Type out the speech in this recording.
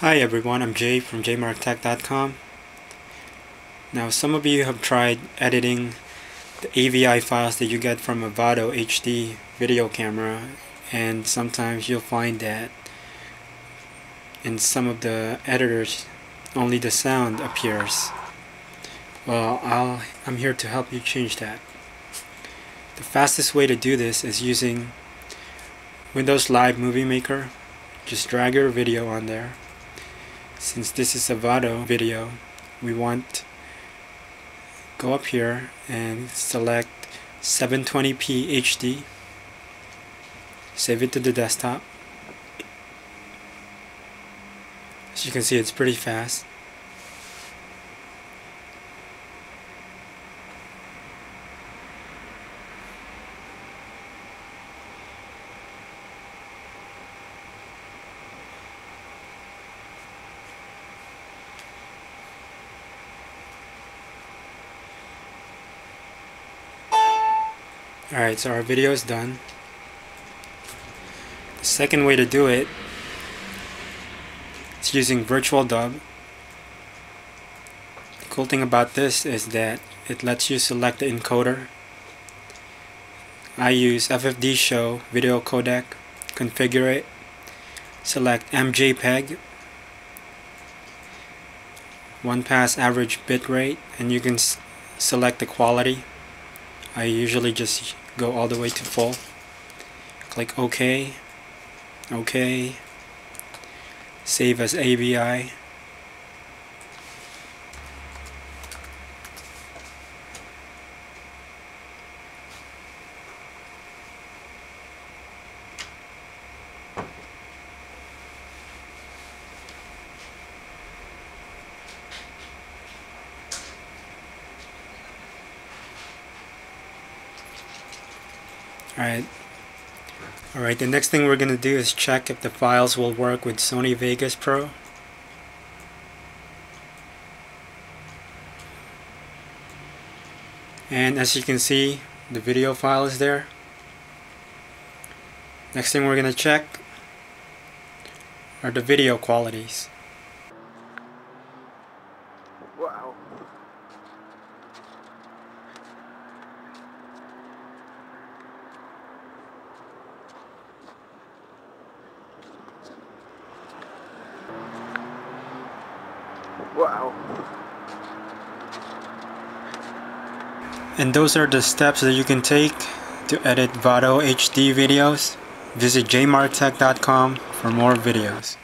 Hi everyone, I'm Jay from jaymarktech.com. Now some of you have tried editing the AVI files that you get from a Vado HD video camera and sometimes you'll find that in some of the editors only the sound appears. Well, I'll, I'm here to help you change that. The fastest way to do this is using Windows Live Movie Maker. Just drag your video on there. Since this is a Vado video, we want go up here and select 720p HD. Save it to the desktop. As you can see, it's pretty fast. Alright, so our video is done. The second way to do it is using VirtualDub. The cool thing about this is that it lets you select the encoder. I use ffdshow video codec, configure it, select MJPEG, one pass average bitrate, and you can select the quality. I usually just go all the way to full. Click OK OK save as AVI Alright. Alright, the next thing we're going to do is check if the files will work with Sony Vegas Pro. And as you can see, the video file is there. Next thing we're going to check are the video qualities. Wow. Wow. And those are the steps that you can take to edit Vado HD videos. Visit jaymarktech.com for more videos.